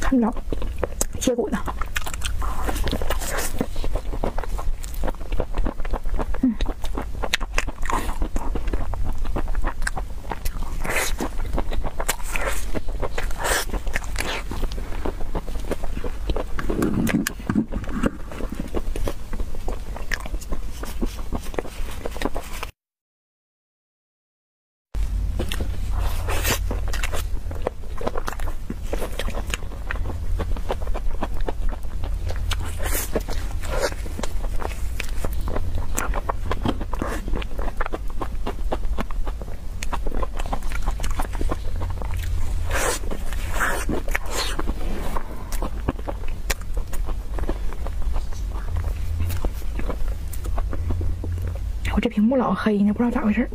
看不着结果呢。我这屏幕老黑呢，不知道咋回事